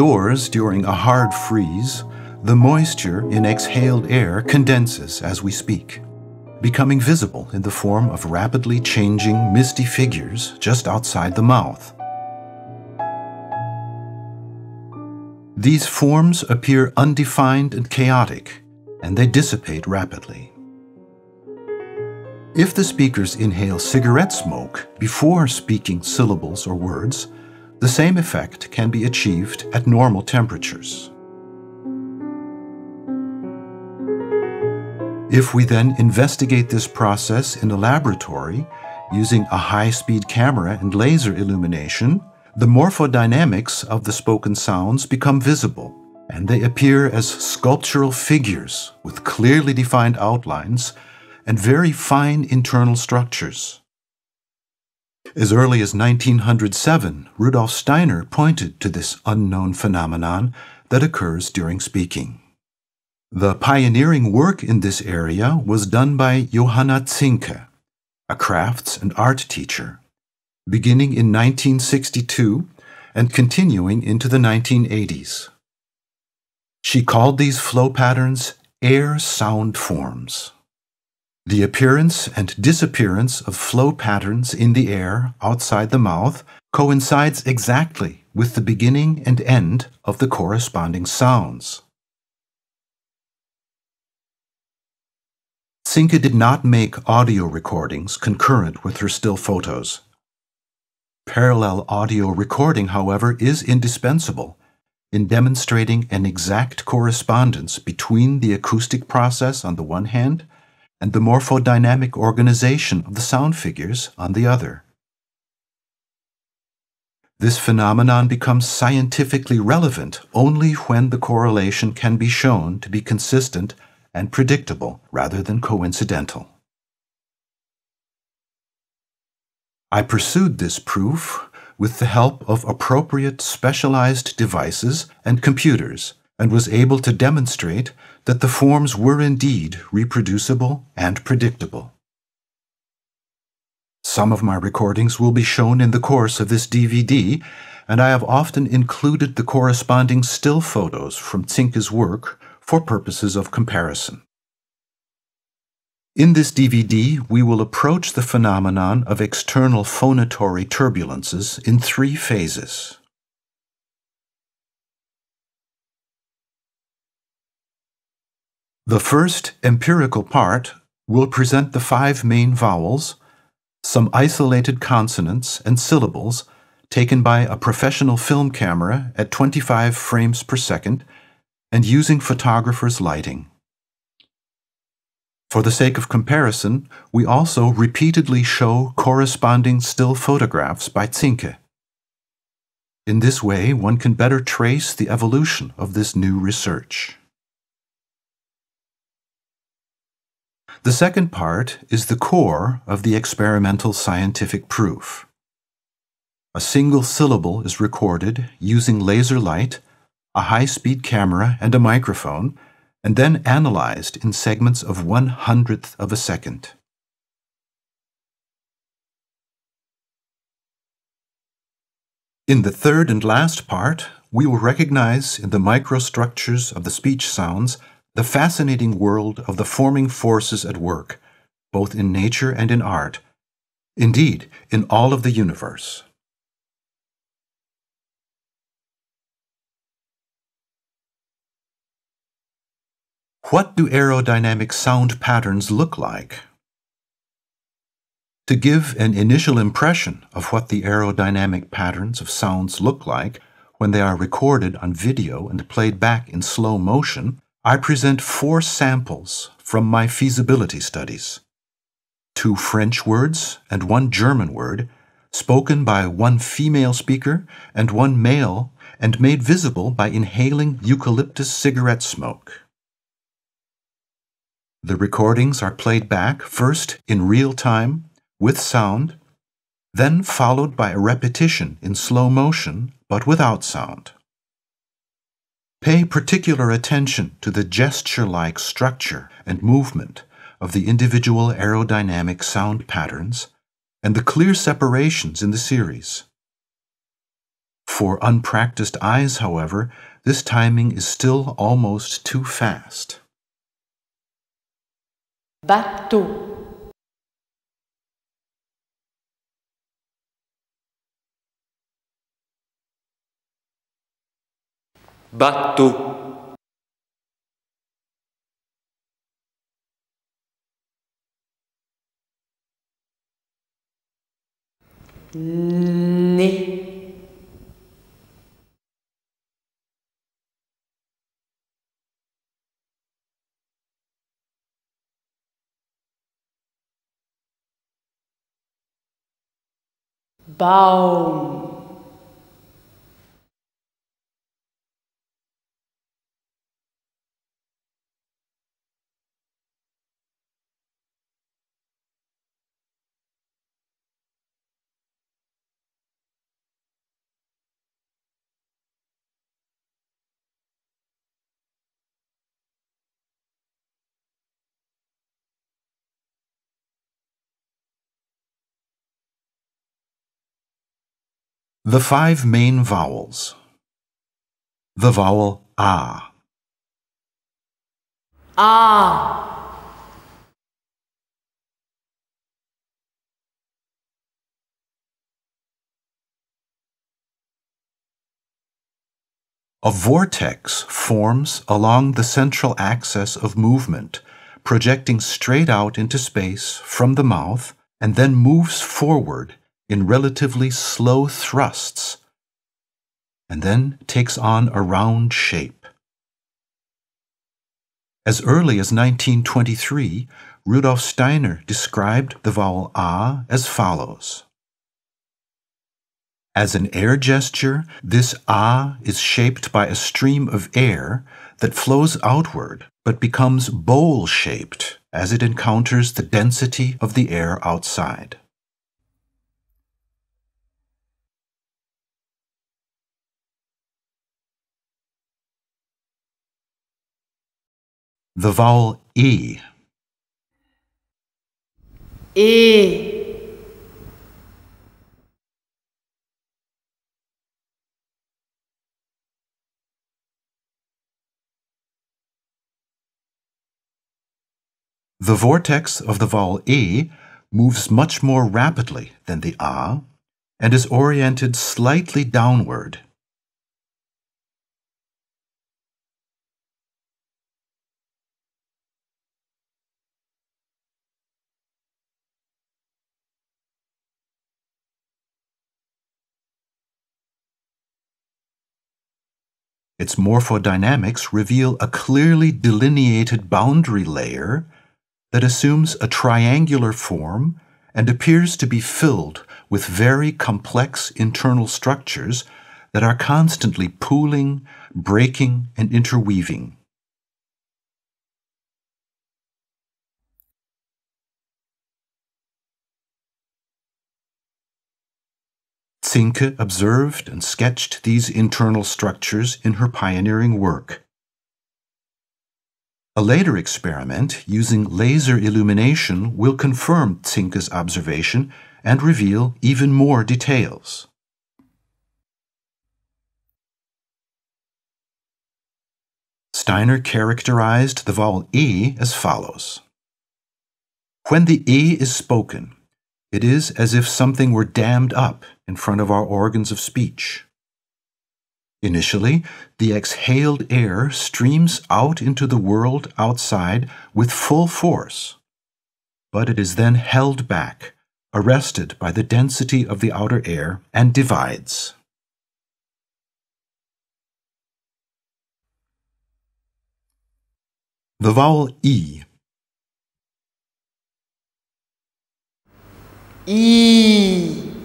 Outdoors, during a hard freeze, the moisture in exhaled air condenses as we speak, becoming visible in the form of rapidly changing misty figures just outside the mouth. These forms appear undefined and chaotic, and they dissipate rapidly. If the speakers inhale cigarette smoke before speaking syllables or words, the same effect can be achieved at normal temperatures. If we then investigate this process in a laboratory using a high-speed camera and laser illumination, the morphodynamics of the spoken sounds become visible, and they appear as sculptural figures with clearly defined outlines and very fine internal structures. As early as 1907, Rudolf Steiner pointed to this unknown phenomenon that occurs during speaking. The pioneering work in this area was done by Johanna Zinke, a crafts and art teacher, beginning in 1962 and continuing into the 1980s. She called these flow patterns air sound forms. The appearance and disappearance of flow patterns in the air outside the mouth coincides exactly with the beginning and end of the corresponding sounds. Zinke did not make audio recordings concurrent with her still photos. Parallel audio recording, however, is indispensable in demonstrating an exact correspondence between the acoustic process on the one hand and the morphodynamic organization of the sound figures on the other. This phenomenon becomes scientifically relevant only when the correlation can be shown to be consistent and predictable rather than coincidental. I pursued this proof with the help of appropriate specialized devices and computers and was able to demonstrate that the forms were indeed reproducible and predictable. Some of my recordings will be shown in the course of this DVD, and I have often included the corresponding still photos from Zinke's work for purposes of comparison. In this DVD, we will approach the phenomenon of external phonatory turbulences in three phases. The first empirical part will present the five main vowels, some isolated consonants and syllables taken by a professional film camera at 25 frames per second and using photographer's lighting. For the sake of comparison, we also repeatedly show corresponding still photographs by Zinke. In this way, one can better trace the evolution of this new research. The second part is the core of the experimental scientific proof. A single syllable is recorded using laser light, a high-speed camera, and a microphone, and then analyzed in segments of one hundredth of a second. In the third and last part, we will recognize in the microstructures of the speech sounds the fascinating world of the forming forces at work, both in nature and in art, indeed, in all of the universe. What do aerodynamic sound patterns look like? To give an initial impression of what the aerodynamic patterns of sounds look like when they are recorded on video and played back in slow motion, I present four samples from my feasibility studies. Two French words and one German word, spoken by one female speaker and one male, and made visible by inhaling eucalyptus cigarette smoke. The recordings are played back first in real time with sound, then followed by a repetition in slow motion but without sound. Pay particular attention to the gesture-like structure and movement of the individual aerodynamic sound patterns and the clear separations in the series. For unpracticed eyes, however, this timing is still almost too fast. bateau, bateau, nez, Baum, The five main vowels. The vowel ah. a, A vortex forms along the central axis of movement, projecting straight out into space from the mouth and then moves forward in relatively slow thrusts, and then takes on a round shape. As early as 1923, Rudolf Steiner described the vowel ah as follows. As an air gesture, this ah is shaped by a stream of air that flows outward but becomes bowl shaped as it encounters the density of the air outside. The vowel e. et, The vortex of the vowel e moves much more rapidly than the A and is oriented slightly downward. Its morphodynamics reveal a clearly delineated boundary layer that assumes a triangular form and appears to be filled with very complex internal structures that are constantly pooling, breaking, and interweaving. Zinke observed and sketched these internal structures in her pioneering work. A later experiment using laser illumination will confirm Zinke's observation and reveal even more details. Steiner characterized the vowel E as follows. When the E is spoken, it is as if something were dammed up in front of our organs of speech. Initially, the exhaled air streams out into the world outside with full force, but it is then held back, arrested by the density of the outer air, and divides. The vowel E i,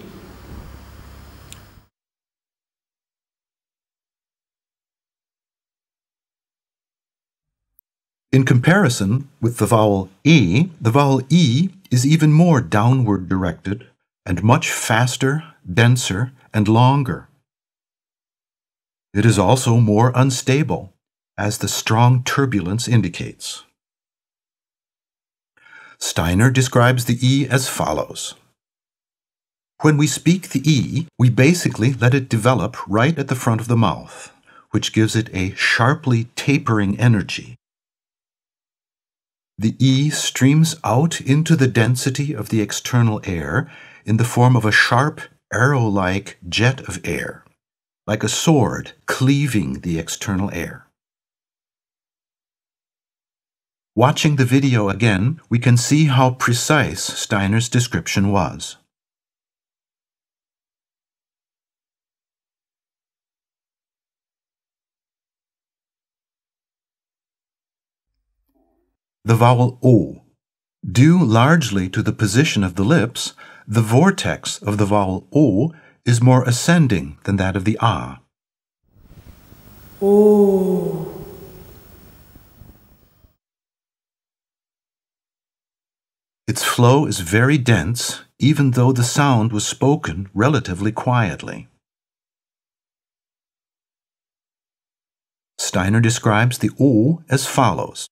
In comparison with the vowel E, the vowel E is even more downward directed and much faster, denser, and longer. It is also more unstable, as the strong turbulence indicates. Steiner describes the E as follows. When we speak the E, we basically let it develop right at the front of the mouth, which gives it a sharply tapering energy. The E streams out into the density of the external air in the form of a sharp, arrow like jet of air, like a sword cleaving the external air. Watching the video again, we can see how precise Steiner's description was. The vowel O. Due largely to the position of the lips, the vortex of the vowel O is more ascending than that of the A. O. Its flow is very dense, even though the sound was spoken relatively quietly. Steiner describes the O as follows.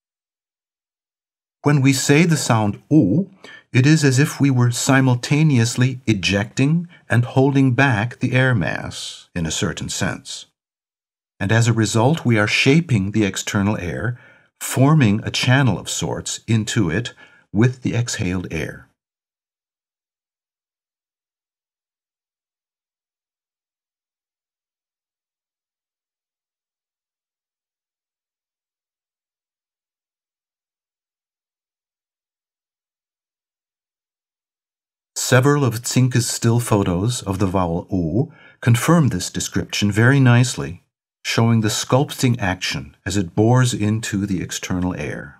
When we say the sound O, it is as if we were simultaneously ejecting and holding back the air mass, in a certain sense. And as a result, we are shaping the external air, forming a channel of sorts into it with the exhaled air. Several of Zinke's still photos of the vowel O confirm this description very nicely, showing the sculpting action as it bores into the external air.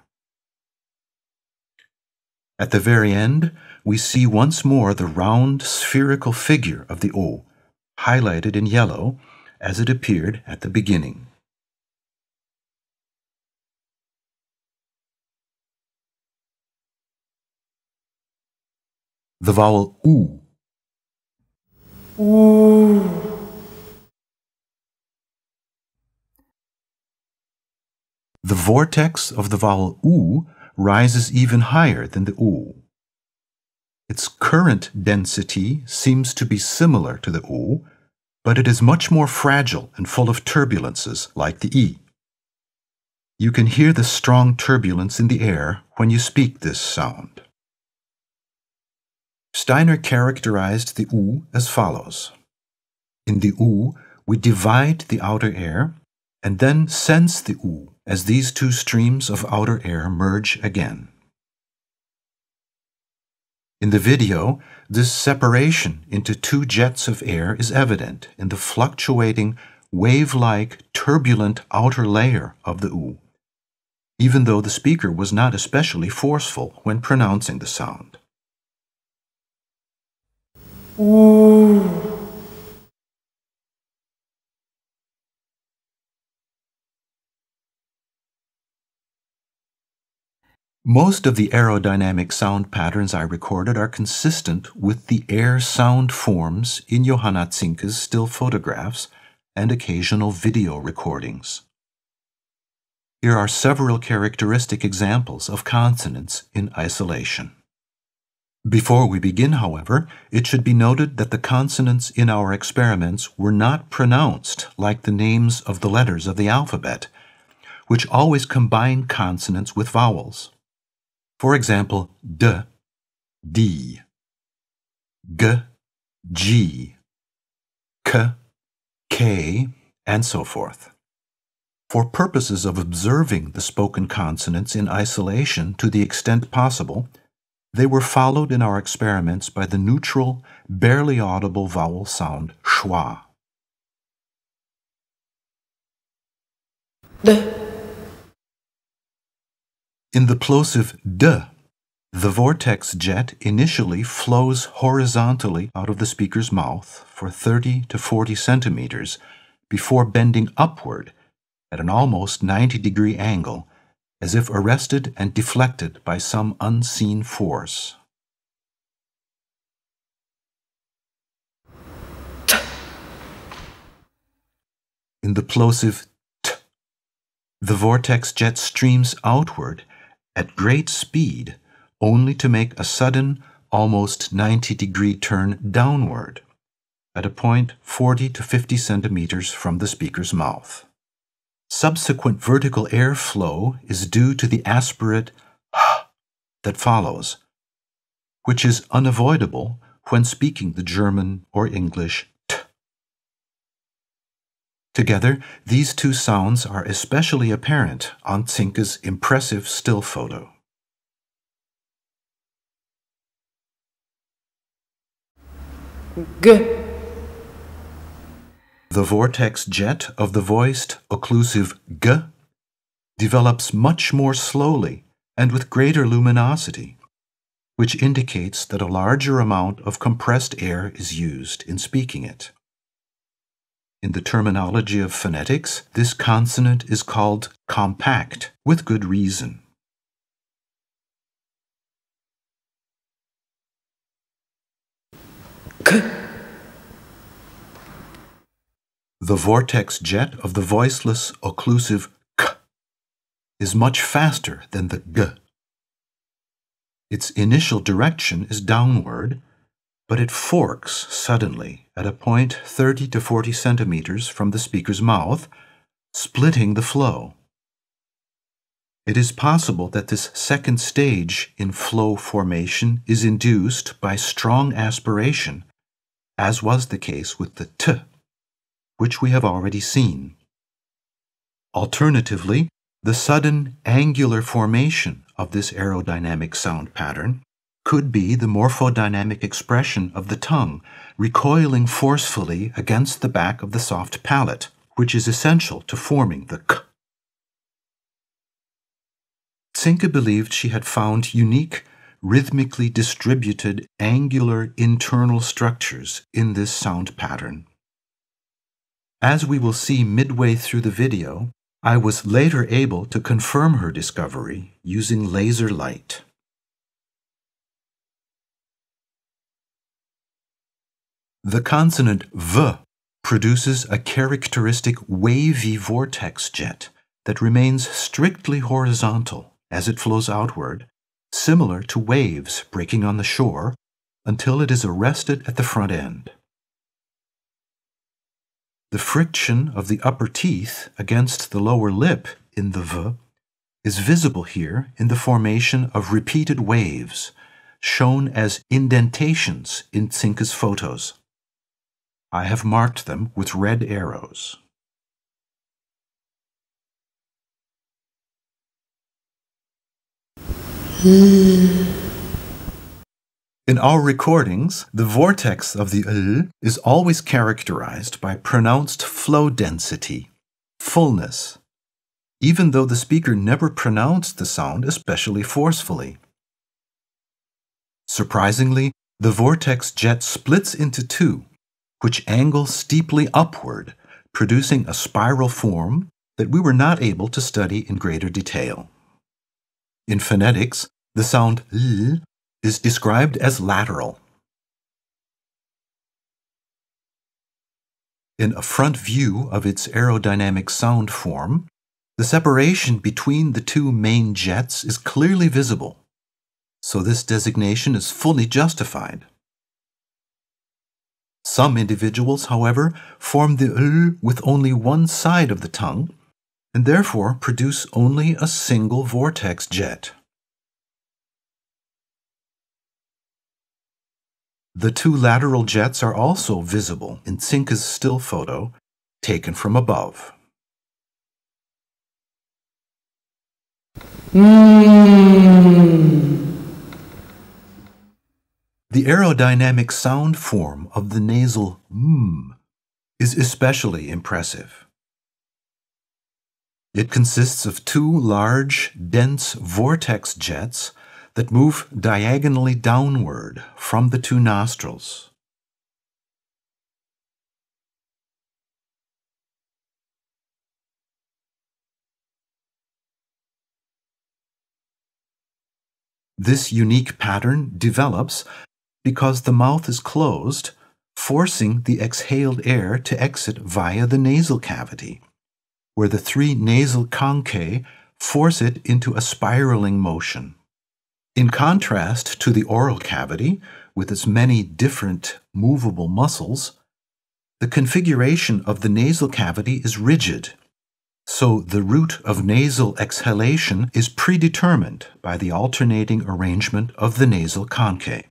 At the very end, we see once more the round spherical figure of the O, highlighted in yellow as it appeared at the beginning. The vowel U. The vortex of the vowel U rises even higher than the U. Its current density seems to be similar to the U, but it is much more fragile and full of turbulences like the E. You can hear the strong turbulence in the air when you speak this sound. Steiner characterized the U as follows. In the U, we divide the outer air and then sense the U as these two streams of outer air merge again. In the video, this separation into two jets of air is evident in the fluctuating, wave-like, turbulent outer layer of the U, even though the speaker was not especially forceful when pronouncing the sound. Most of the aerodynamic sound patterns I recorded are consistent with the air sound forms in Johanna Zinke's still photographs and occasional video recordings. Here are several characteristic examples of consonants in isolation. Before we begin, however, it should be noted that the consonants in our experiments were not pronounced like the names of the letters of the alphabet, which always combine consonants with vowels. For example, d, d, g, g, k, k, and so forth. For purposes of observing the spoken consonants in isolation to the extent possible, they were followed in our experiments by the neutral, barely audible vowel sound schwa. D. In the plosive d, the vortex jet initially flows horizontally out of the speaker's mouth for 30 to 40 centimeters before bending upward at an almost 90 degree angle as if arrested and deflected by some unseen force. In the plosive t, the vortex jet streams outward at great speed only to make a sudden, almost 90 degree turn downward at a point 40 to 50 centimeters from the speaker's mouth. Subsequent vertical airflow is due to the aspirate that follows, which is unavoidable when speaking the German or English t. Together, these two sounds are especially apparent on Zinke's impressive still photo. G. The vortex jet of the voiced occlusive g develops much more slowly and with greater luminosity, which indicates that a larger amount of compressed air is used in speaking it. In the terminology of phonetics, this consonant is called compact, with good reason. K. The vortex jet of the voiceless occlusive k is much faster than the g. Its initial direction is downward, but it forks suddenly at a point 30 to 40 centimeters from the speaker's mouth, splitting the flow. It is possible that this second stage in flow formation is induced by strong aspiration, as was the case with the t, which we have already seen. Alternatively, the sudden angular formation of this aerodynamic sound pattern could be the morphodynamic expression of the tongue recoiling forcefully against the back of the soft palate, which is essential to forming the k. Zinke believed she had found unique, rhythmically distributed angular internal structures in this sound pattern. As we will see midway through the video, I was later able to confirm her discovery using laser light. The consonant V produces a characteristic wavy vortex jet that remains strictly horizontal as it flows outward, similar to waves breaking on the shore, until it is arrested at the front end. The friction of the upper teeth against the lower lip in the V is visible here in the formation of repeated waves, shown as indentations in Zinke's photos. I have marked them with red arrows. Hmm. In our recordings, the vortex of the L is always characterized by pronounced flow density, fullness, even though the speaker never pronounced the sound especially forcefully. Surprisingly, the vortex jet splits into two, which angle steeply upward, producing a spiral form that we were not able to study in greater detail. In phonetics, the sound L is described as lateral. In a front view of its aerodynamic sound form, the separation between the two main jets is clearly visible, so this designation is fully justified. Some individuals, however, form the L with only one side of the tongue and therefore produce only a single vortex jet. The two lateral jets are also visible in Zinke's still photo taken from above. The aerodynamic sound form of the nasal m is especially impressive. It consists of two large, dense vortex jets that move diagonally downward from the two nostrils. This unique pattern develops because the mouth is closed, forcing the exhaled air to exit via the nasal cavity, where the three nasal conchae force it into a spiraling motion. In contrast to the oral cavity, with its many different movable muscles, the configuration of the nasal cavity is rigid, so the route of nasal exhalation is predetermined by the alternating arrangement of the nasal conchae.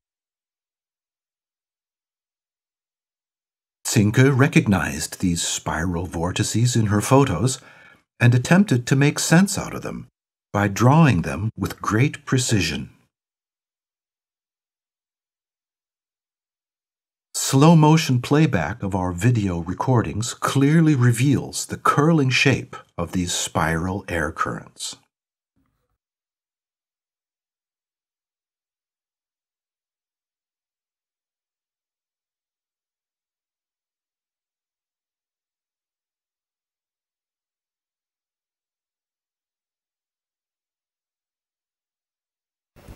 Zinke recognized these spiral vortices in her photos and attempted to make sense out of them by drawing them with great precision. Slow motion playback of our video recordings clearly reveals the curling shape of these spiral air currents.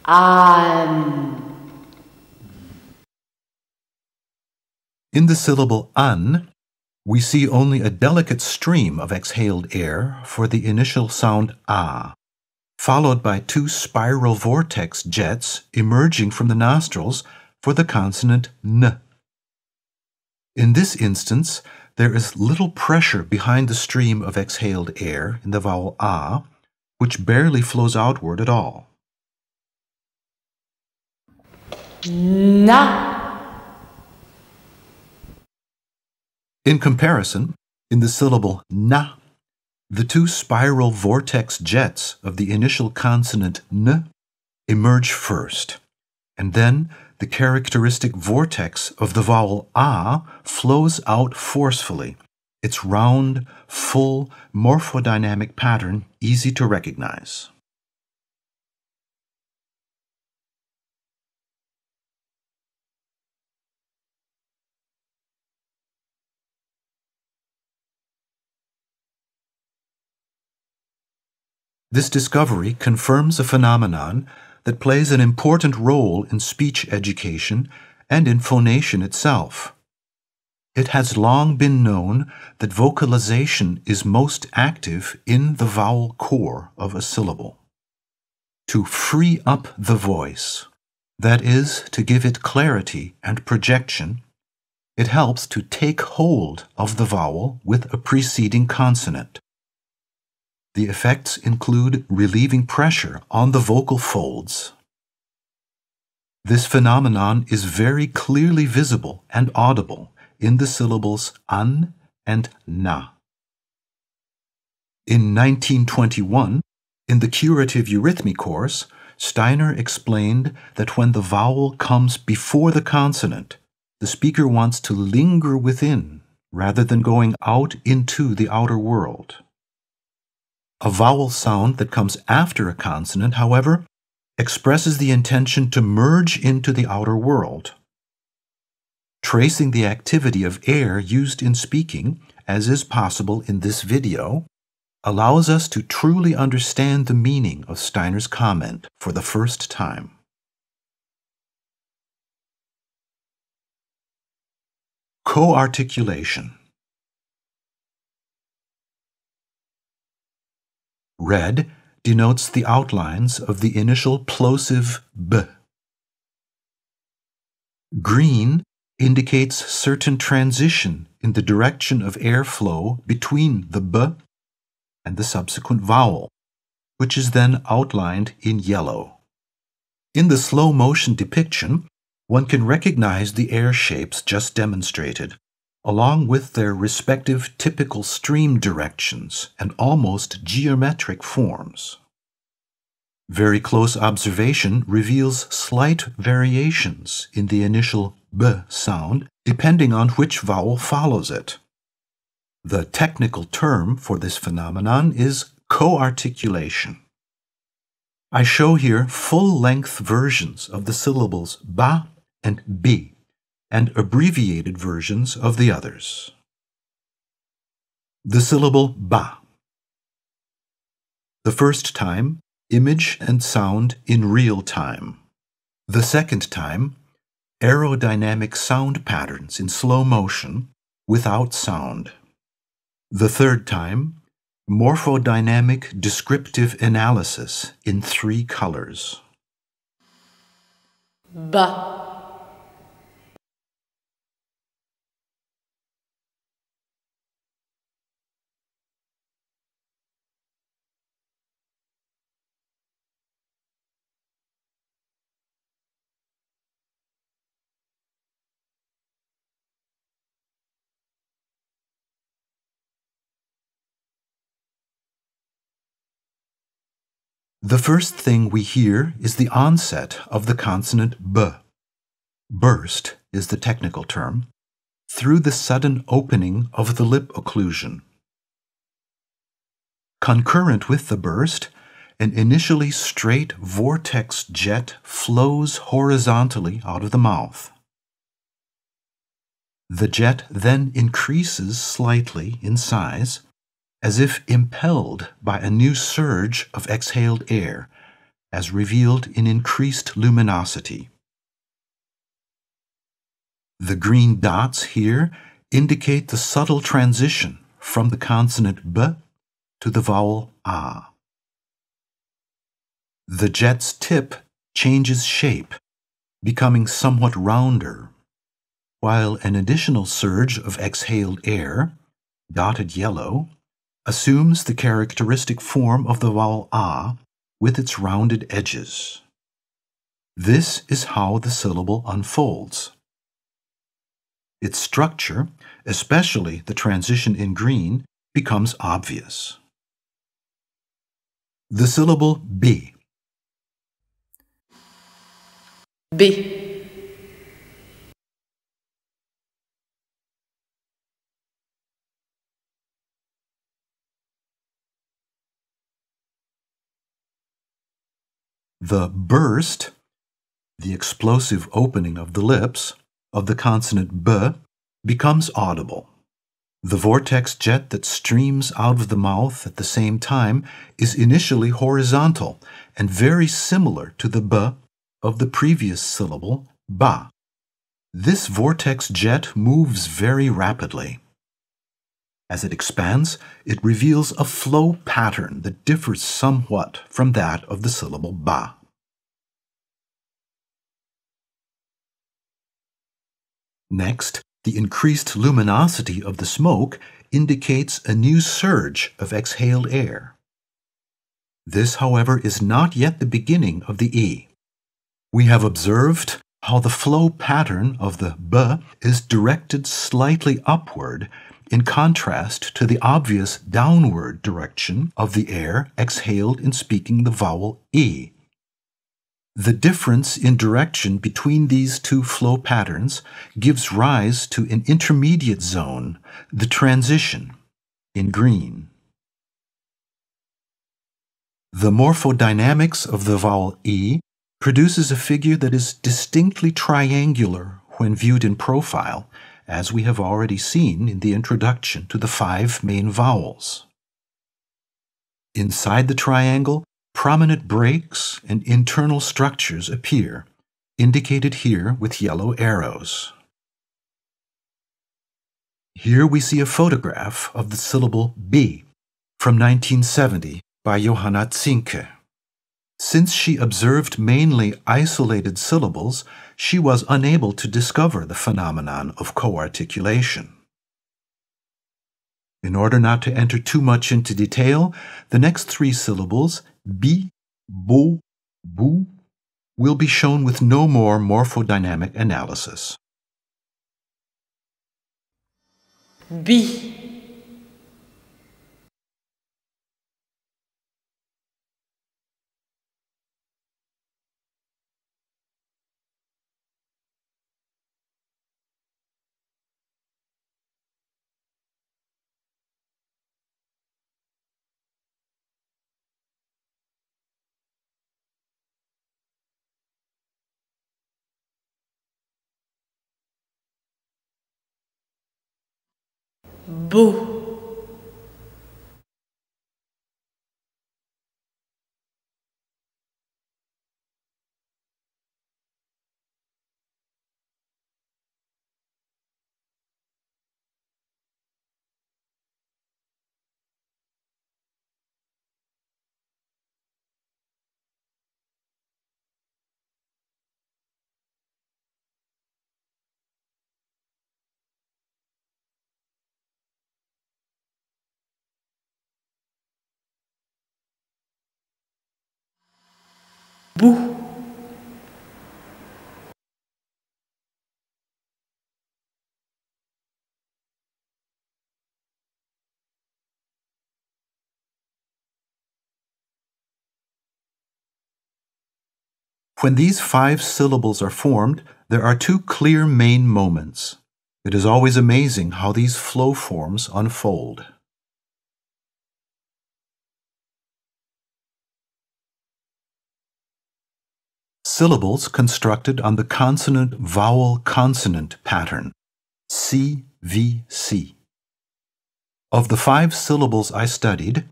An, In the syllable an, we see only a delicate stream of exhaled air for the initial sound a, followed by two spiral vortex jets emerging from the nostrils for the consonant n. In this instance, there is little pressure behind the stream of exhaled air in the vowel a, which barely flows outward at all. Na, In comparison, in the syllable na, the two spiral vortex jets of the initial consonant n emerge first, and then the characteristic vortex of the vowel a flows out forcefully, its round, full, morphodynamic pattern easy to recognize. This discovery confirms a phenomenon that plays an important role in speech education and in phonation itself. It has long been known that vocalization is most active in the vowel core of a syllable. To free up the voice, that is, to give it clarity and projection, it helps to take hold of the vowel with a preceding consonant. The effects include relieving pressure on the vocal folds. This phenomenon is very clearly visible and audible in the syllables an and na. In 1921, in the curative eurythmy course, Steiner explained that when the vowel comes before the consonant, the speaker wants to linger within rather than going out into the outer world. A vowel sound that comes after a consonant, however, expresses the intention to merge into the outer world. Tracing the activity of air used in speaking, as is possible in this video, allows us to truly understand the meaning of Steiner's comment for the first time. Co-articulation Red denotes the outlines of the initial plosive b. Green indicates certain transition in the direction of airflow between the b and the subsequent vowel, which is then outlined in yellow. In the slow motion depiction, one can recognize the air shapes just demonstrated, along with their respective typical stream directions and almost geometric forms. Very close observation reveals slight variations in the initial b sound depending on which vowel follows it. The technical term for this phenomenon is co-articulation. I show here full-length versions of the syllables ba and bi and abbreviated versions of the others. The syllable ba. The first time, image and sound in real time. The second time, aerodynamic sound patterns in slow motion without sound. The third time, morphodynamic descriptive analysis in three colors. bas, The first thing we hear is the onset of the consonant b. Burst is the technical term, through the sudden opening of the lip occlusion. Concurrent with the burst, an initially straight vortex jet flows horizontally out of the mouth. The jet then increases slightly in size as if impelled by a new surge of exhaled air, as revealed in increased luminosity. The green dots here indicate the subtle transition from the consonant b to the vowel a. The jet's tip changes shape, becoming somewhat rounder, while an additional surge of exhaled air, dotted yellow, assumes the characteristic form of the vowel a with its rounded edges. This is how the syllable unfolds. Its structure, especially the transition in green, becomes obvious. The syllable b. B, The burst, the explosive opening of the lips, of the consonant b becomes audible. The vortex jet that streams out of the mouth at the same time is initially horizontal and very similar to the b of the previous syllable, ba. This vortex jet moves very rapidly. As it expands, it reveals a flow pattern that differs somewhat from that of the syllable ba. Next, the increased luminosity of the smoke indicates a new surge of exhaled air. This, however, is not yet the beginning of the E. We have observed how the flow pattern of the B is directed slightly upward in contrast to the obvious downward direction of the air exhaled in speaking the vowel E. The difference in direction between these two flow patterns gives rise to an intermediate zone, the transition, in green. The morphodynamics of the vowel E produces a figure that is distinctly triangular when viewed in profile, as we have already seen in the introduction to the five main vowels. Inside the triangle, prominent breaks and internal structures appear, indicated here with yellow arrows. Here we see a photograph of the syllable B from 1970 by Johanna Zinke. Since she observed mainly isolated syllables, she was unable to discover the phenomenon of co-articulation. In order not to enter too much into detail, the next three syllables, bi, bo, bu, will be shown with no more morphodynamic analysis. B, beau, Bout. When these five syllables are formed, there are two clear main moments. It is always amazing how these flow forms unfold. Syllables constructed on the consonant vowel consonant pattern, CVC. Of the five syllables I studied,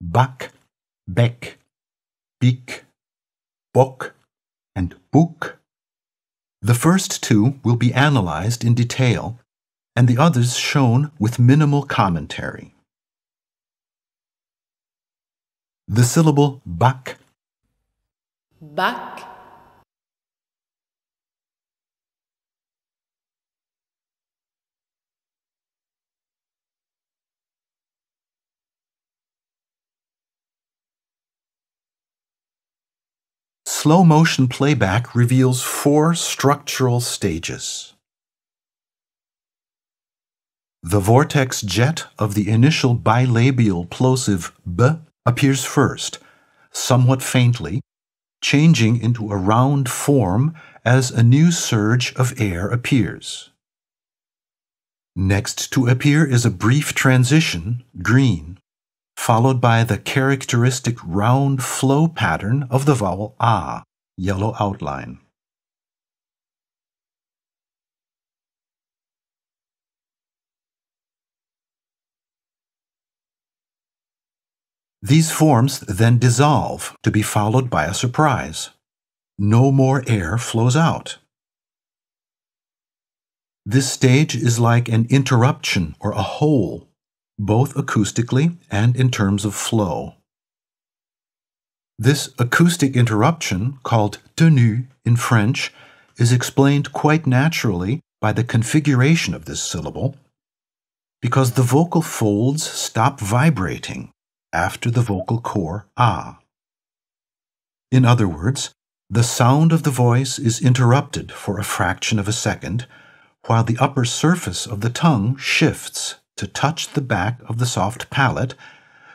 bak, bek, bik, bok, and book, the first two will be analyzed in detail and the others shown with minimal commentary. The syllable bak Bac. Slow motion playback reveals four structural stages. The vortex jet of the initial bilabial plosive b appears first, somewhat faintly, changing into a round form as a new surge of air appears. Next to appear is a brief transition, green, followed by the characteristic round flow pattern of the vowel a, yellow outline. These forms then dissolve to be followed by a surprise. No more air flows out. This stage is like an interruption or a hole, both acoustically and in terms of flow. This acoustic interruption, called tenue in French, is explained quite naturally by the configuration of this syllable, because the vocal folds stop vibrating after the vocal core ah. In other words, the sound of the voice is interrupted for a fraction of a second, while the upper surface of the tongue shifts to touch the back of the soft palate,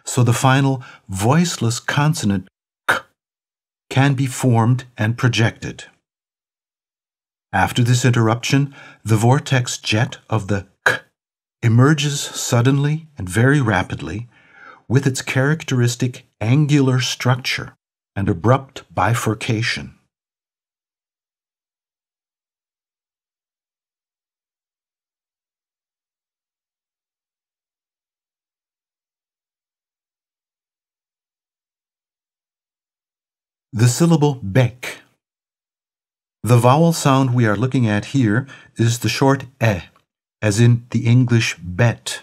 so the final voiceless consonant k can be formed and projected. After this interruption, the vortex jet of the k emerges suddenly and very rapidly with its characteristic angular structure and abrupt bifurcation. The syllable bec. The vowel sound we are looking at here is the short e, as in the English bet,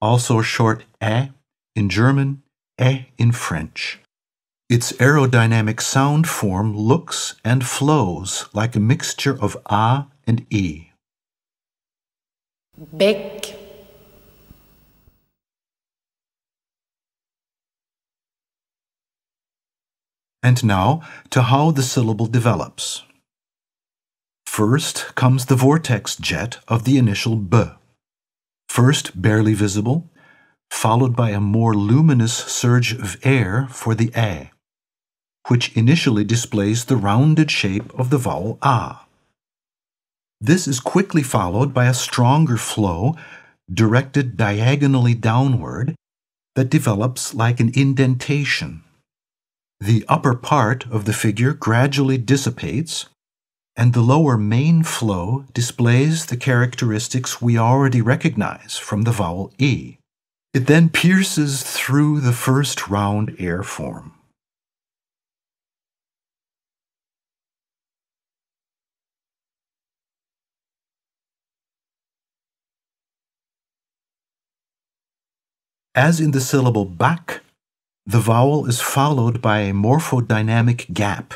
also short e in German, e in French. Its aerodynamic sound form looks and flows like a mixture of a and e. Bec. And now to how the syllable develops. First comes the vortex jet of the initial b. First barely visible, followed by a more luminous surge of air for the a, which initially displays the rounded shape of the vowel a. This is quickly followed by a stronger flow directed diagonally downward that develops like an indentation. The upper part of the figure gradually dissipates, and the lower main flow displays the characteristics we already recognize from the vowel E. It then pierces through the first round air form. As in the syllable bak, the vowel is followed by a morphodynamic gap,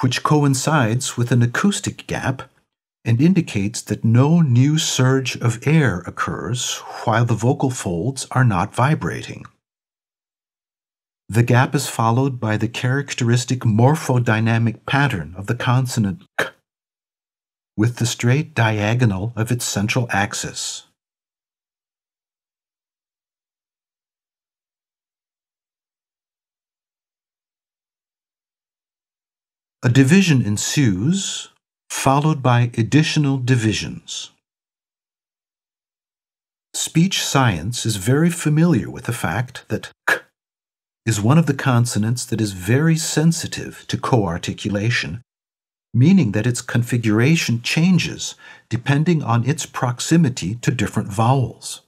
which coincides with an acoustic gap and indicates that no new surge of air occurs while the vocal folds are not vibrating. the gap is followed by the characteristic morphodynamic pattern of the consonant k, with the straight diagonal of its central axis. A division ensues, followed by additional divisions. Speech science is very familiar with the fact that k is one of the consonants that is very sensitive to co-articulation, meaning that its configuration changes depending on its proximity to different vowels.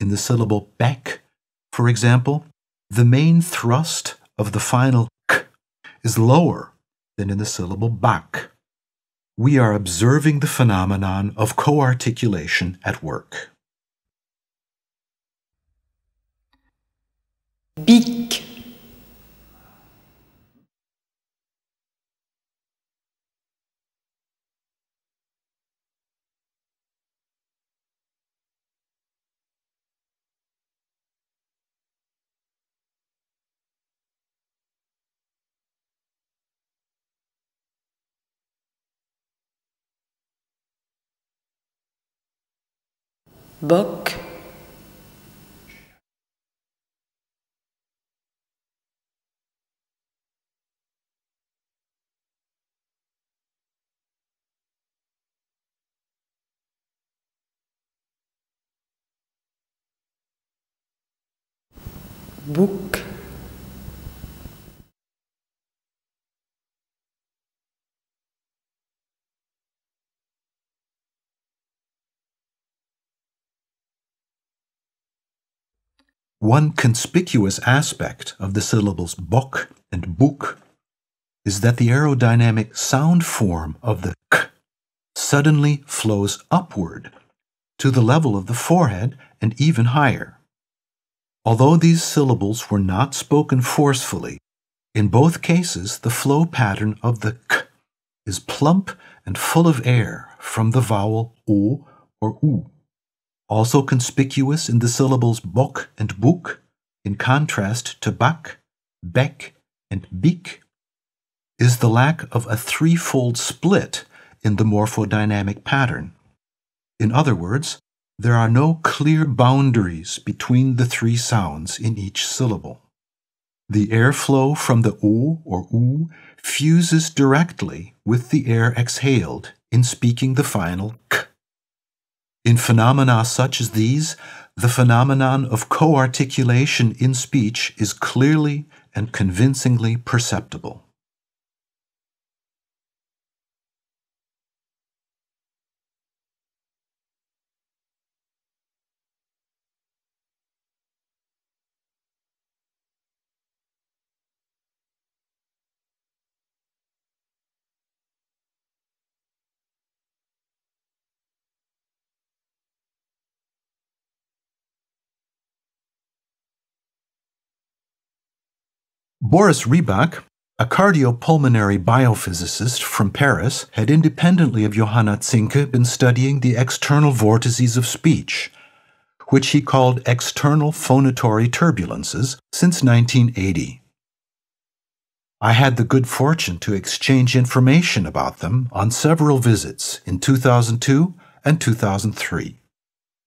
In the syllable beck, for example, the main thrust of the final k is lower than in the syllable bak. We are observing the phenomenon of co-articulation at work. bic, boc, bouc, One conspicuous aspect of the syllables bok and buk is that the aerodynamic sound form of the k suddenly flows upward to the level of the forehead and even higher. Although these syllables were not spoken forcefully, in both cases the flow pattern of the k is plump and full of air from the vowel o or u. Also conspicuous in the syllables bok and buk, in contrast to bak, bek, and bik, is the lack of a threefold split in the morphodynamic pattern. In other words, there are no clear boundaries between the three sounds in each syllable. The airflow from the o or u fuses directly with the air exhaled in speaking the final k. In phenomena such as these, the phenomenon of co-articulation in speech is clearly and convincingly perceptible. Boris Rybak, a cardiopulmonary biophysicist from Paris, had independently of Johanna Zinke been studying the external vortices of speech, which he called external phonatory turbulences, since 1980. I had the good fortune to exchange information about them on several visits in 2002 and 2003.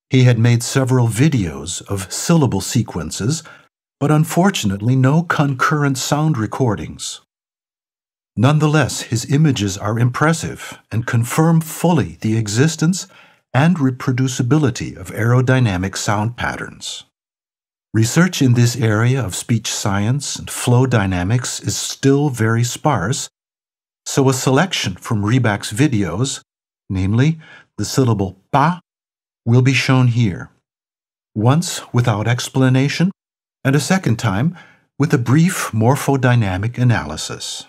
He had made several videos of syllable sequences but unfortunately no concurrent sound recordings. Nonetheless, his images are impressive and confirm fully the existence and reproducibility of aerodynamic sound patterns. Research in this area of speech science and flow dynamics is still very sparse, so a selection from Rybak's videos, namely the syllable pa, will be shown here. Once without explanation, and a second time with a brief morphodynamic analysis.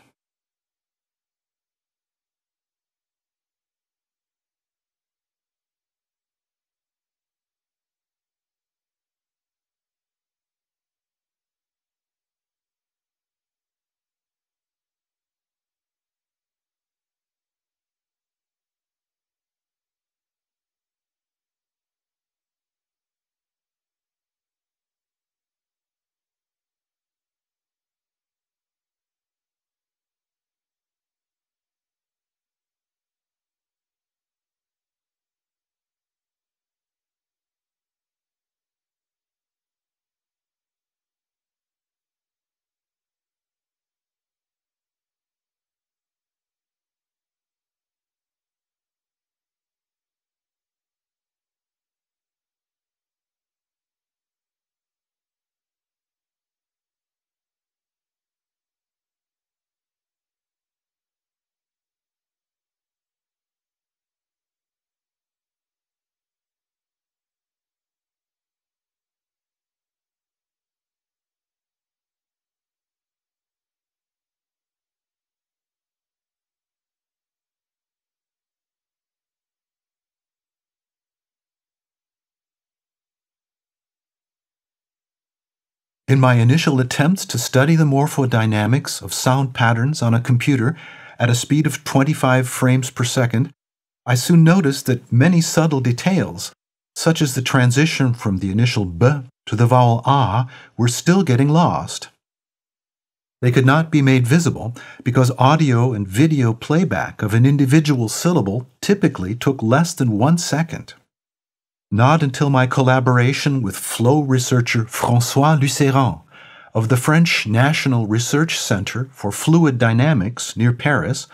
In my initial attempts to study the morphodynamics of sound patterns on a computer at a speed of 25 frames per second, I soon noticed that many subtle details, such as the transition from the initial b to the vowel a, were still getting lost. They could not be made visible because audio and video playback of an individual syllable typically took less than one second. Not until my collaboration with flow researcher François Lucéran of the French National Research Center for Fluid Dynamics near Paris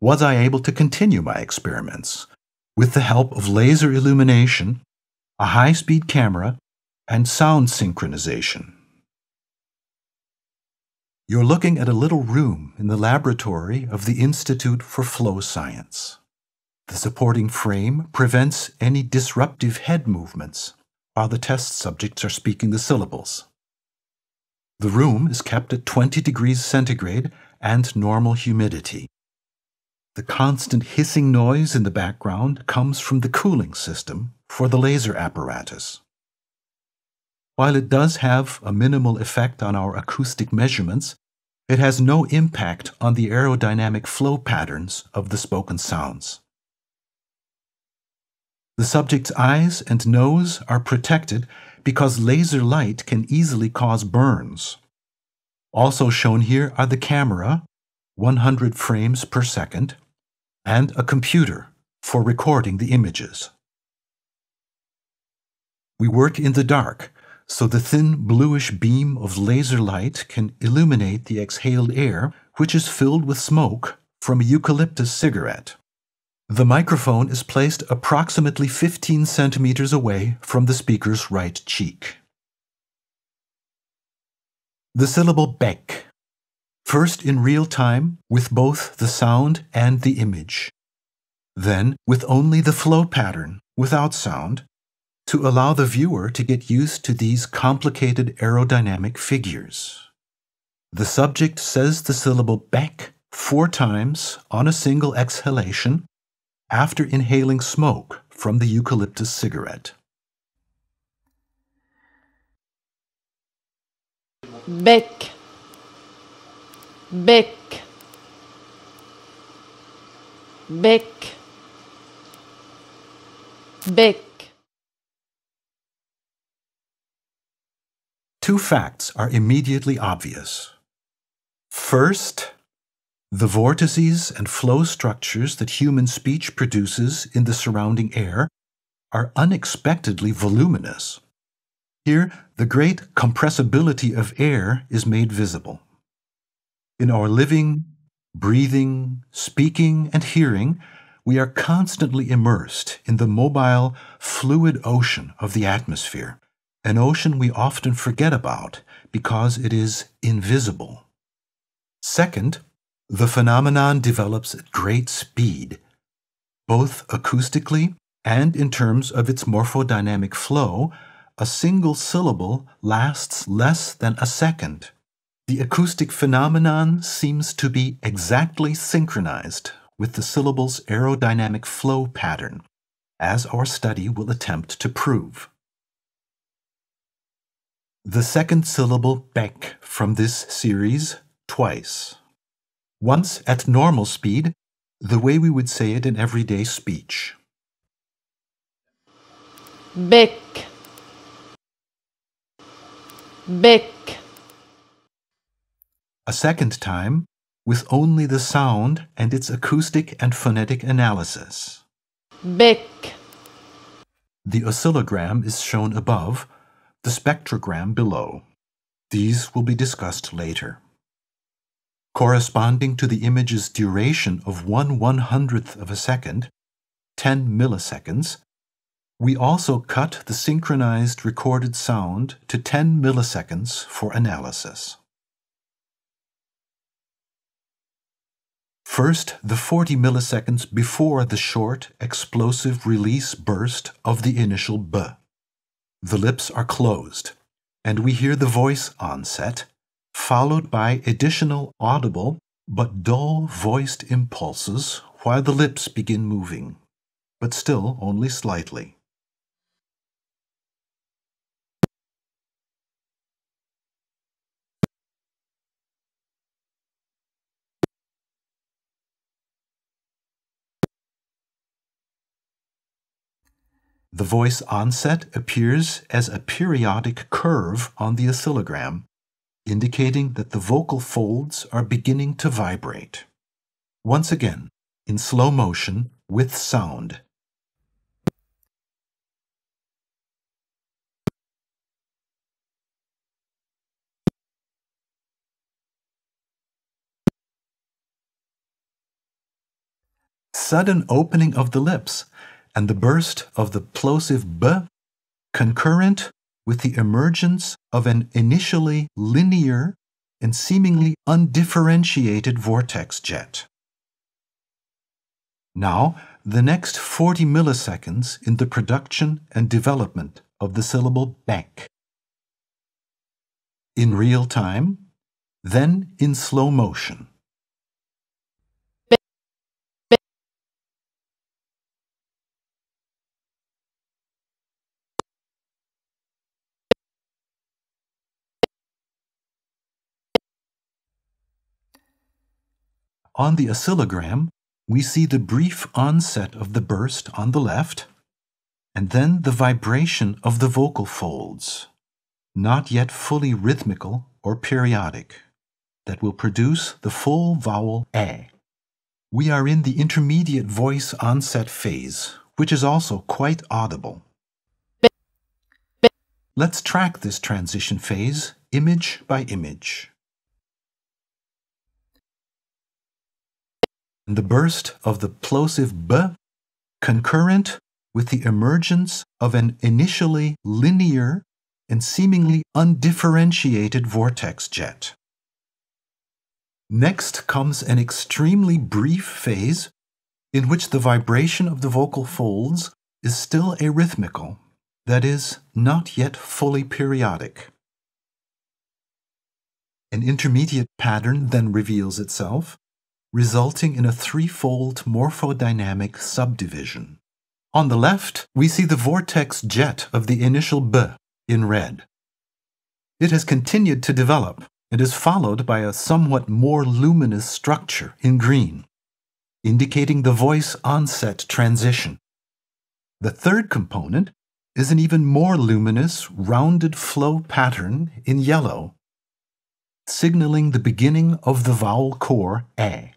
was I able to continue my experiments with the help of laser illumination, a high speed camera, and sound synchronization. You're looking at a little room in the laboratory of the Institute for Flow Science. The supporting frame prevents any disruptive head movements while the test subjects are speaking the syllables. The room is kept at 20 degrees centigrade and normal humidity. The constant hissing noise in the background comes from the cooling system for the laser apparatus. While it does have a minimal effect on our acoustic measurements, it has no impact on the aerodynamic flow patterns of the spoken sounds. The subject's eyes and nose are protected because laser light can easily cause burns. Also shown here are the camera, 100 frames per second, and a computer for recording the images. We work in the dark, so the thin bluish beam of laser light can illuminate the exhaled air, which is filled with smoke from a eucalyptus cigarette. The microphone is placed approximately 15 centimeters away from the speaker's right cheek. The syllable Beck. First in real time with both the sound and the image. Then with only the flow pattern without sound to allow the viewer to get used to these complicated aerodynamic figures. The subject says the syllable Beck four times on a single exhalation after inhaling smoke from the eucalyptus cigarette. bec, bec, bec, bec. Two facts are immediately obvious. First, the vortices and flow structures that human speech produces in the surrounding air are unexpectedly voluminous. Here, the great compressibility of air is made visible. In our living, breathing, speaking, and hearing, we are constantly immersed in the mobile, fluid ocean of the atmosphere, an ocean we often forget about because it is invisible. Second, the phenomenon develops at great speed, both acoustically and in terms of its morphodynamic flow. A single syllable lasts less than a second. The acoustic phenomenon seems to be exactly synchronized with the syllable's aerodynamic flow pattern, as our study will attempt to prove. The second syllable Beck from this series twice once at normal speed, the way we would say it in everyday speech. Beck. Beck. A second time, with only the sound and its acoustic and phonetic analysis. Beck. The oscillogram is shown above, the spectrogram below. These will be discussed later. Corresponding to the image's duration of one one hundredth of a second, 10 milliseconds, we also cut the synchronized recorded sound to 10 milliseconds for analysis. First, the 40 milliseconds before the short, explosive release burst of the initial B. The lips are closed, and we hear the voice onset, followed by additional audible but dull voiced impulses while the lips begin moving, but still only slightly. The voice onset appears as a periodic curve on the oscillogram indicating that the vocal folds are beginning to vibrate. Once again, in slow motion with sound. Sudden opening of the lips and the burst of the plosive b concurrent with the emergence of an initially linear and seemingly undifferentiated vortex jet. Now, the next 40 milliseconds in the production and development of the syllable beck. In real time, then in slow motion. On the oscillogram, we see the brief onset of the burst on the left, and then the vibration of the vocal folds, not yet fully rhythmical or periodic, that will produce the full vowel a. We are in the intermediate voice onset phase, which is also quite audible. Let's track this transition phase image by image. The burst of the plosive b concurrent with the emergence of an initially linear and seemingly undifferentiated vortex jet. Next comes an extremely brief phase in which the vibration of the vocal folds is still arrhythmical, that is, not yet fully periodic. An intermediate pattern then reveals itself, resulting in a threefold morphodynamic subdivision. On the left, we see the vortex jet of the initial B in red. It has continued to develop and is followed by a somewhat more luminous structure in green, indicating the voice onset transition. The third component is an even more luminous, rounded flow pattern in yellow, signaling the beginning of the vowel core A.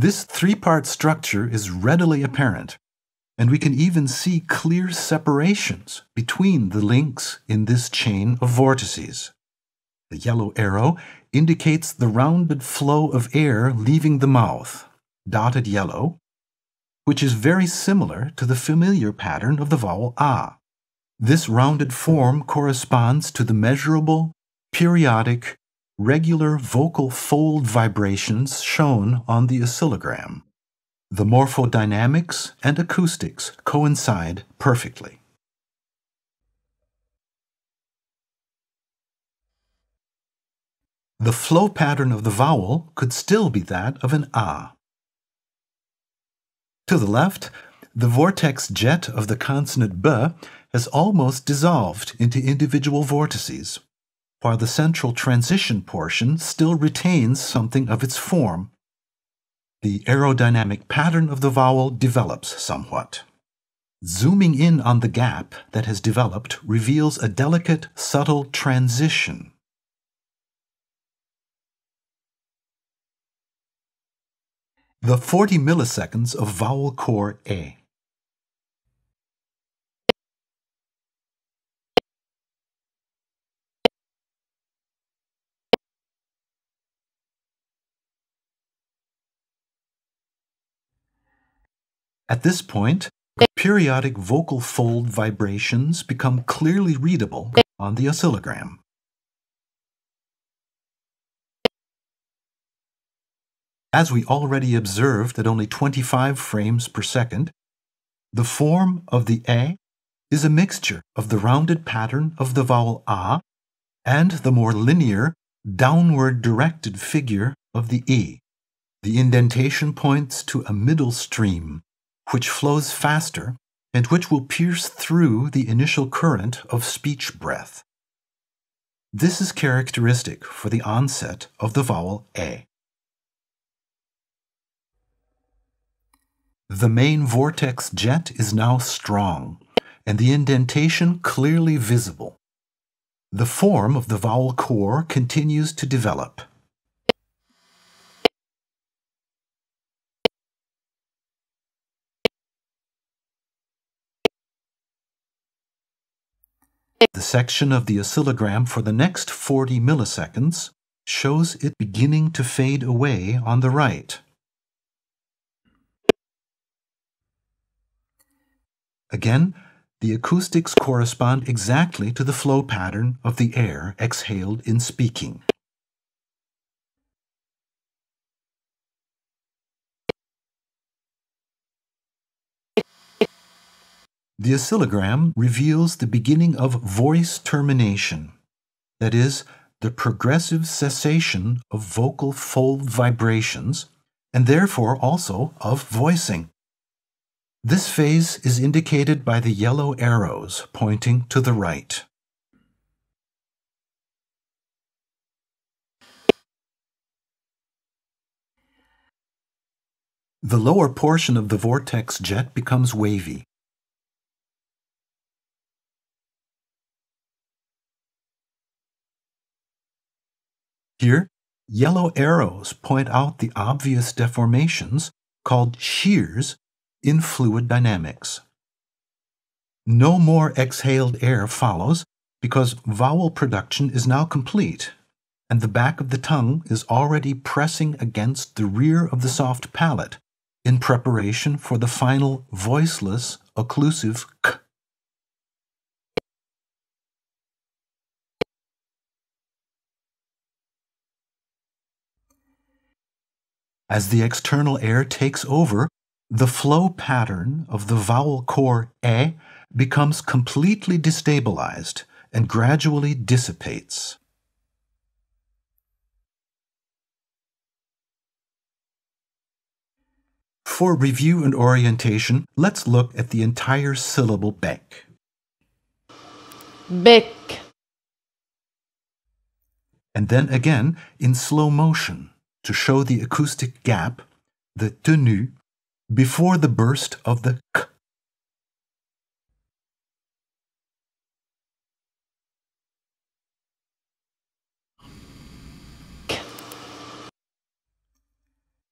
This three part structure is readily apparent, and we can even see clear separations between the links in this chain of vortices. The yellow arrow indicates the rounded flow of air leaving the mouth, dotted yellow, which is very similar to the familiar pattern of the vowel a. This rounded form corresponds to the measurable, periodic, regular vocal fold vibrations shown on the oscillogram. The morphodynamics and acoustics coincide perfectly. The flow pattern of the vowel could still be that of an a. To the left, the vortex jet of the consonant b has almost dissolved into individual vortices while the central transition portion still retains something of its form. The aerodynamic pattern of the vowel develops somewhat. Zooming in on the gap that has developed reveals a delicate, subtle transition. The 40 milliseconds of vowel core A. At this point, periodic vocal fold vibrations become clearly readable on the oscillogram. As we already observed at only 25 frames per second, the form of the A is a mixture of the rounded pattern of the vowel A and the more linear, downward directed figure of the E. The indentation points to a middle stream which flows faster and which will pierce through the initial current of speech breath. This is characteristic for the onset of the vowel A. The main vortex jet is now strong, and the indentation clearly visible. The form of the vowel core continues to develop. The section of the oscillogram for the next 40 milliseconds shows it beginning to fade away on the right. Again, the acoustics correspond exactly to the flow pattern of the air exhaled in speaking. The oscillogram reveals the beginning of voice termination, that is, the progressive cessation of vocal fold vibrations, and therefore also of voicing. This phase is indicated by the yellow arrows pointing to the right. The lower portion of the vortex jet becomes wavy. Here, yellow arrows point out the obvious deformations called shears in fluid dynamics. No more exhaled air follows because vowel production is now complete and the back of the tongue is already pressing against the rear of the soft palate in preparation for the final voiceless occlusive k. As the external air takes over, the flow pattern of the vowel core e becomes completely destabilized and gradually dissipates. For review and orientation, let's look at the entire syllable beck. Beck. And then again in slow motion to show the acoustic gap, the tenue, before the burst of the k.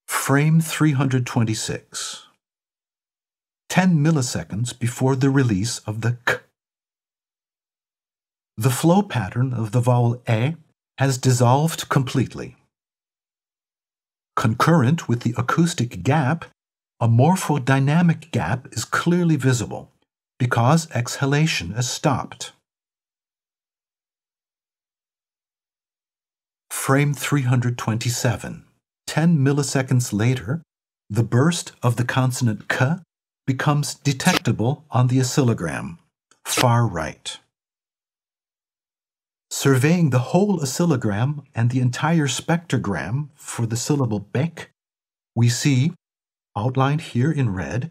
Frame 326. 10 milliseconds before the release of the k. The flow pattern of the vowel e has dissolved completely. Concurrent with the acoustic gap, a morphodynamic gap is clearly visible because exhalation is stopped. Frame 327. 10 milliseconds later, the burst of the consonant k becomes detectable on the oscillogram, far right. Surveying the whole oscillogram and the entire spectrogram for the syllable beck, we see, outlined here in red,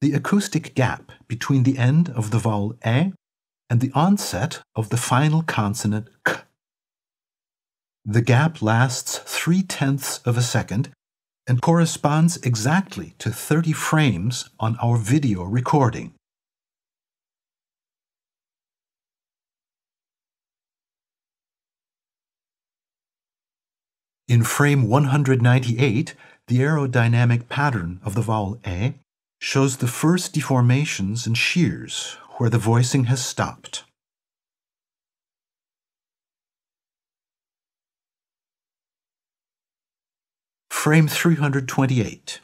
the acoustic gap between the end of the vowel e and the onset of the final consonant k. The gap lasts three tenths of a second and corresponds exactly to 30 frames on our video recording. In frame 198, the aerodynamic pattern of the vowel e shows the first deformations and shears where the voicing has stopped. Frame 328.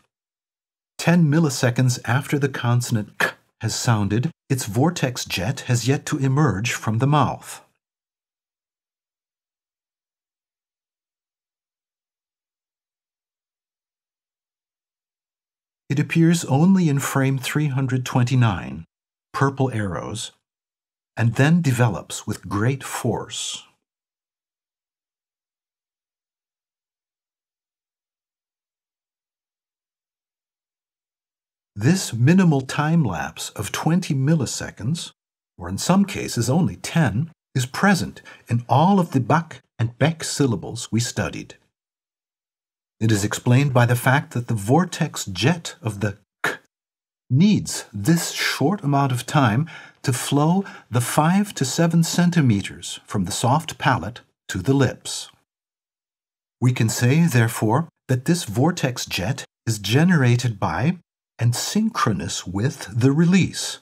10 milliseconds after the consonant k has sounded, its vortex jet has yet to emerge from the mouth. It appears only in frame 329, purple arrows, and then develops with great force. This minimal time lapse of 20 milliseconds, or in some cases only 10, is present in all of the bak and bek syllables we studied. It is explained by the fact that the vortex jet of the k needs this short amount of time to flow the 5 to 7 centimeters from the soft palate to the lips. We can say, therefore, that this vortex jet is generated by and synchronous with the release,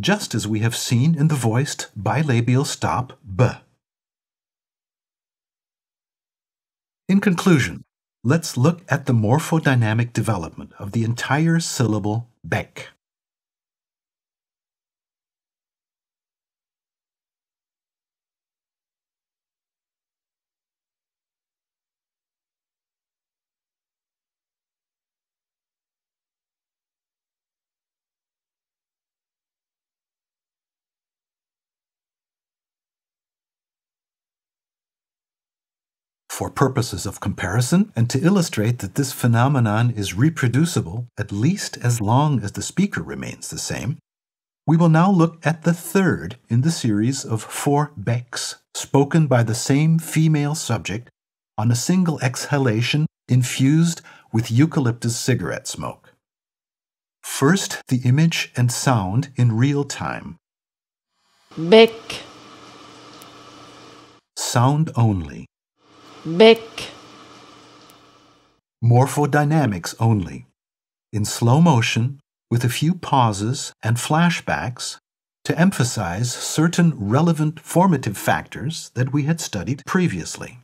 just as we have seen in the voiced bilabial stop b. In conclusion, let's look at the morphodynamic development of the entire syllable bek. For purposes of comparison, and to illustrate that this phenomenon is reproducible at least as long as the speaker remains the same, we will now look at the third in the series of four beks spoken by the same female subject on a single exhalation infused with eucalyptus cigarette smoke. First, the image and sound in real time. Beck. Sound only. Bek, Morphodynamics only. In slow motion, with a few pauses and flashbacks to emphasize certain relevant formative factors that we had studied previously.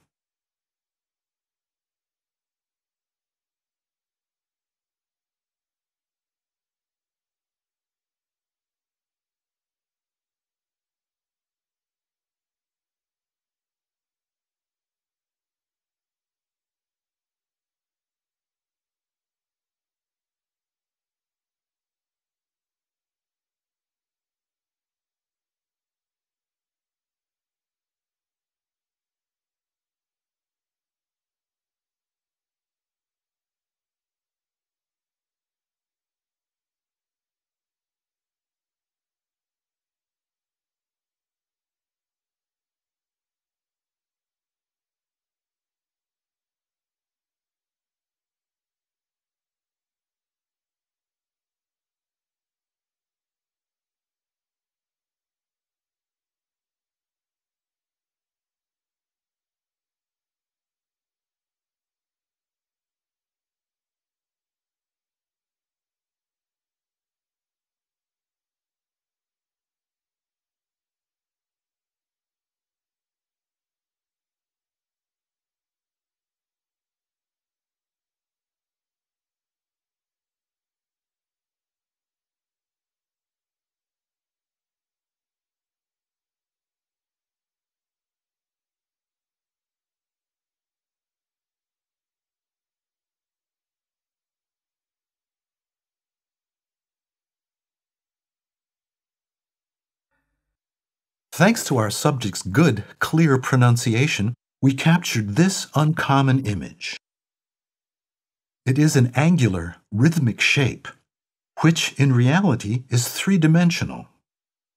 Thanks to our subject's good, clear pronunciation, we captured this uncommon image. It is an angular, rhythmic shape, which in reality is three dimensional.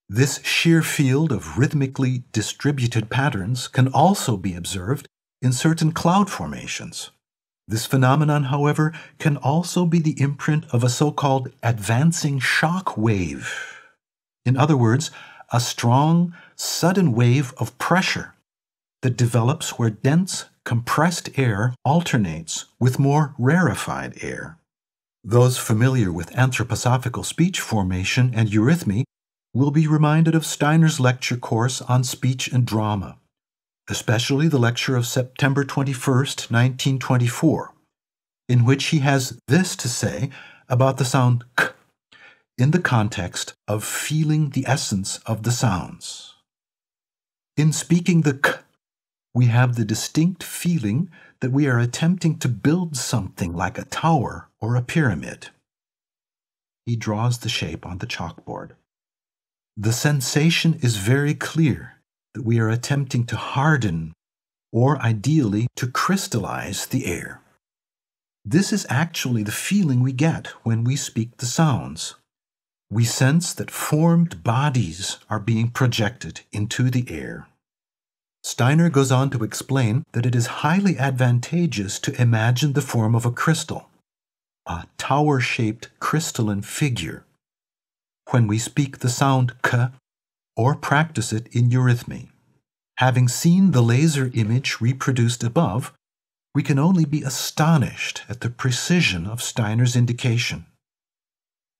This sheer field of rhythmically distributed patterns can also be observed in certain cloud formations. This phenomenon, however, can also be the imprint of a so called advancing shock wave. In other words, a strong, sudden wave of pressure that develops where dense, compressed air alternates with more rarefied air. Those familiar with anthroposophical speech formation and eurythmy will be reminded of Steiner's lecture course on speech and drama, especially the lecture of September 21, 1924, in which he has this to say about the sound k in the context of feeling the essence of the sounds. In speaking the k, we have the distinct feeling that we are attempting to build something like a tower or a pyramid. He draws the shape on the chalkboard. The sensation is very clear that we are attempting to harden or ideally to crystallize the air. This is actually the feeling we get when we speak the sounds. We sense that formed bodies are being projected into the air. Steiner goes on to explain that it is highly advantageous to imagine the form of a crystal, a tower shaped crystalline figure, when we speak the sound k or practice it in eurythmy. Having seen the laser image reproduced above, we can only be astonished at the precision of Steiner's indication.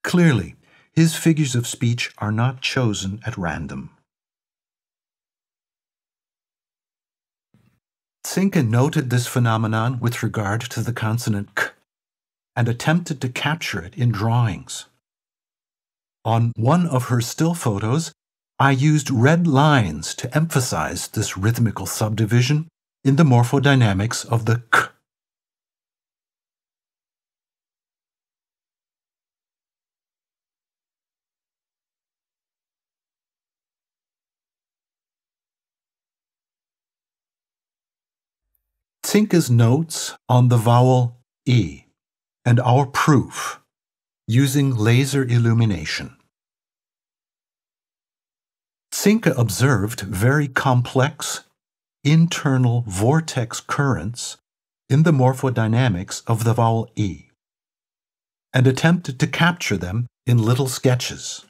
Clearly, his figures of speech are not chosen at random. Zinke noted this phenomenon with regard to the consonant k and attempted to capture it in drawings. On one of her still photos, I used red lines to emphasize this rhythmical subdivision in the morphodynamics of the k. Zinke's notes on the vowel E and our proof using laser illumination. Zinke observed very complex internal vortex currents in the morphodynamics of the vowel E and attempted to capture them in little sketches.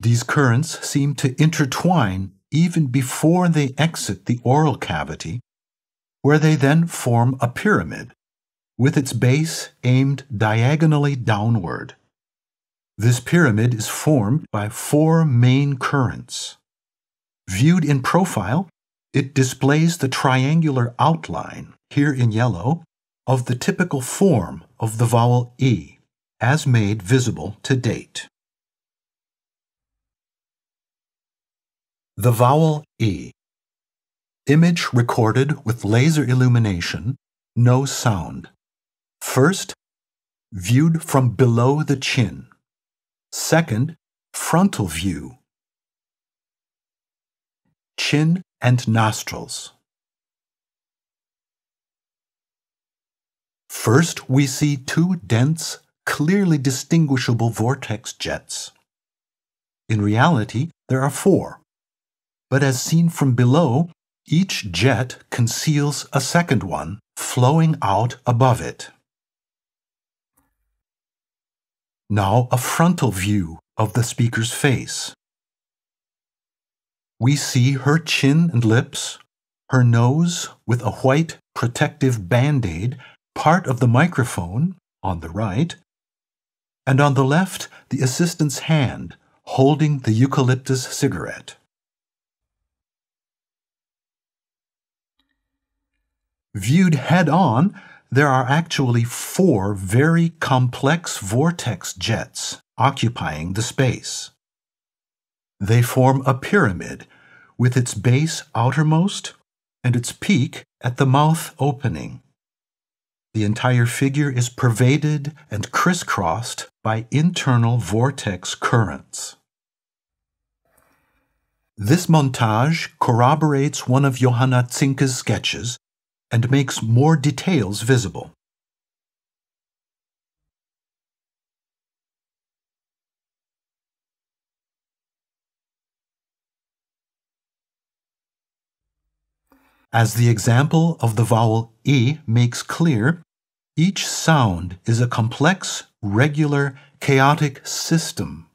These currents seem to intertwine even before they exit the oral cavity, where they then form a pyramid with its base aimed diagonally downward. This pyramid is formed by four main currents. Viewed in profile, it displays the triangular outline, here in yellow, of the typical form of the vowel E, as made visible to date. The vowel E. Image recorded with laser illumination, no sound. First, viewed from below the chin. Second, frontal view. Chin and nostrils. First, we see two dense, clearly distinguishable vortex jets. In reality, there are four, but as seen from below, each jet conceals a second one flowing out above it. Now a frontal view of the speaker's face. We see her chin and lips, her nose with a white protective band aid, part of the microphone on the right, and on the left, the assistant's hand holding the eucalyptus cigarette. Viewed head on, there are actually four very complex vortex jets occupying the space. They form a pyramid with its base outermost and its peak at the mouth opening. The entire figure is pervaded and crisscrossed by internal vortex currents. This montage corroborates one of Johanna Zinke's sketches and makes more details visible. As the example of the vowel E makes clear, each sound is a complex, regular, chaotic system.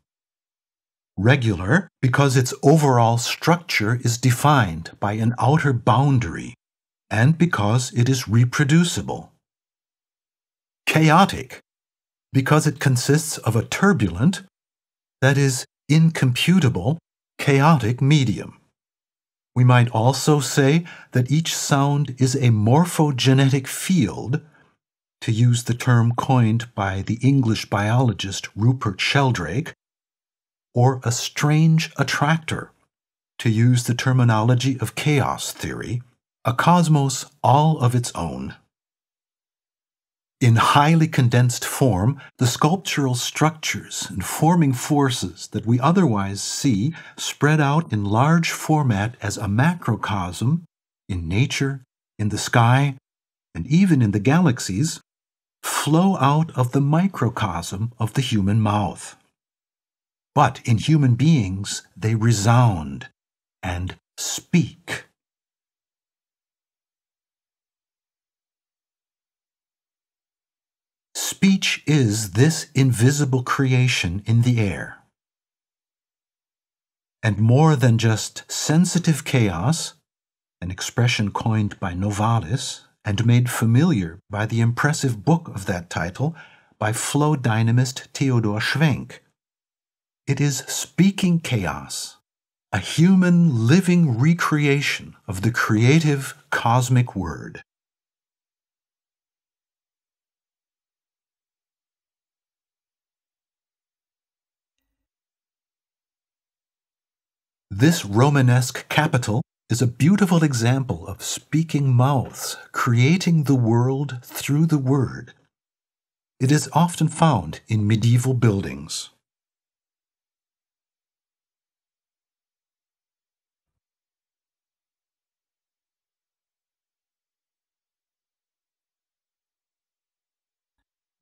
Regular because its overall structure is defined by an outer boundary and because it is reproducible. Chaotic, because it consists of a turbulent, that is, incomputable, chaotic medium. We might also say that each sound is a morphogenetic field, to use the term coined by the English biologist Rupert Sheldrake, or a strange attractor, to use the terminology of chaos theory a cosmos all of its own. In highly condensed form, the sculptural structures and forming forces that we otherwise see spread out in large format as a macrocosm in nature, in the sky, and even in the galaxies, flow out of the microcosm of the human mouth. But in human beings, they resound and speak. Speech is this invisible creation in the air. And more than just sensitive chaos, an expression coined by Novalis and made familiar by the impressive book of that title by flow dynamist Theodor Schwenk. It is speaking chaos, a human living recreation of the creative cosmic word. This Romanesque capital is a beautiful example of speaking mouths creating the world through the word. It is often found in medieval buildings.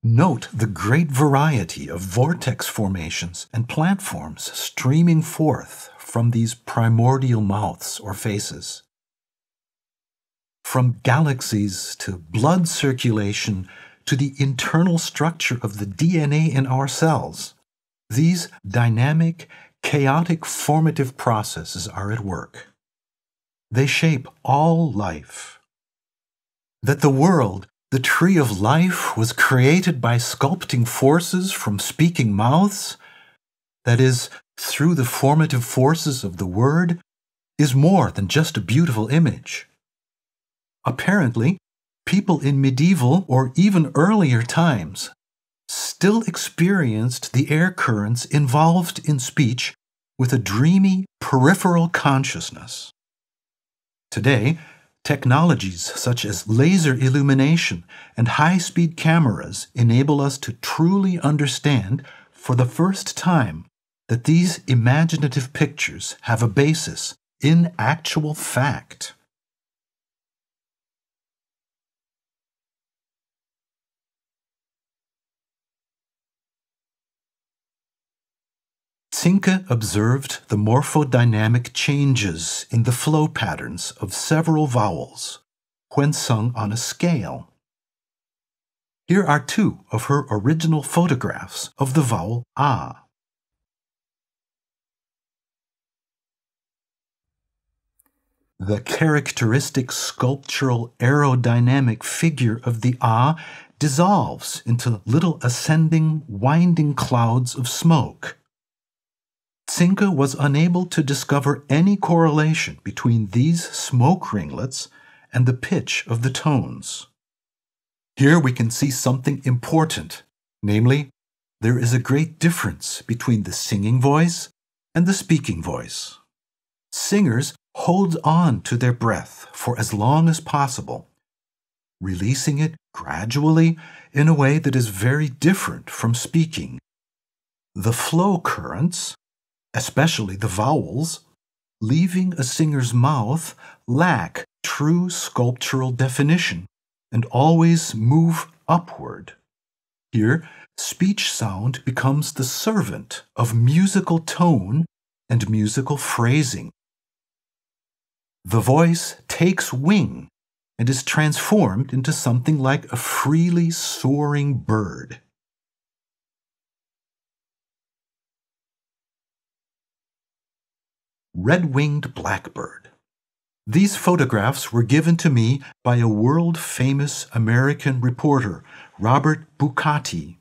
Note the great variety of vortex formations and platforms streaming forth from these primordial mouths or faces. From galaxies to blood circulation to the internal structure of the DNA in our cells, these dynamic, chaotic formative processes are at work. They shape all life. That the world the tree of life was created by sculpting forces from speaking mouths, that is, through the formative forces of the word, is more than just a beautiful image. Apparently, people in medieval or even earlier times still experienced the air currents involved in speech with a dreamy peripheral consciousness. Today, Technologies such as laser illumination and high speed cameras enable us to truly understand for the first time that these imaginative pictures have a basis in actual fact. Zinke observed the morphodynamic changes in the flow patterns of several vowels when sung on a scale. Here are two of her original photographs of the vowel a. The characteristic sculptural aerodynamic figure of the a dissolves into little ascending, winding clouds of smoke. Zinke was unable to discover any correlation between these smoke ringlets and the pitch of the tones. Here we can see something important, namely, there is a great difference between the singing voice and the speaking voice. Singers hold on to their breath for as long as possible, releasing it gradually in a way that is very different from speaking. The flow currents especially the vowels, leaving a singer's mouth lack true sculptural definition and always move upward. Here, speech sound becomes the servant of musical tone and musical phrasing. The voice takes wing and is transformed into something like a freely soaring bird. red winged blackbird. These photographs were given to me by a world famous American reporter, Robert Bucati.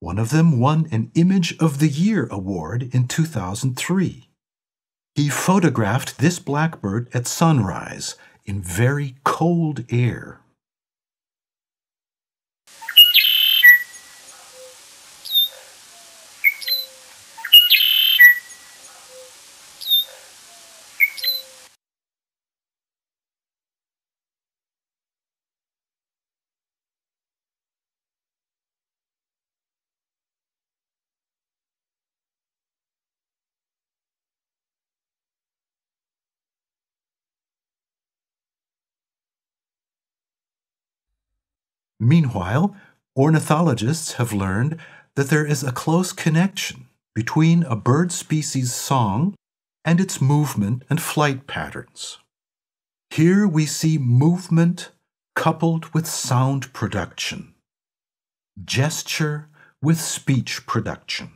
One of them won an Image of the Year award in 2003. He photographed this blackbird at sunrise in very cold air. Meanwhile, ornithologists have learned that there is a close connection between a bird species' song and its movement and flight patterns. Here we see movement coupled with sound production, gesture with speech production.